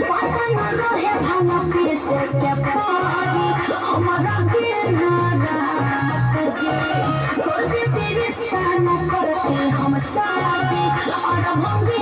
Why can't I that I'm not up to step party? Oh my God,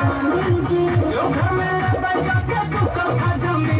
I'm levanto, que tu.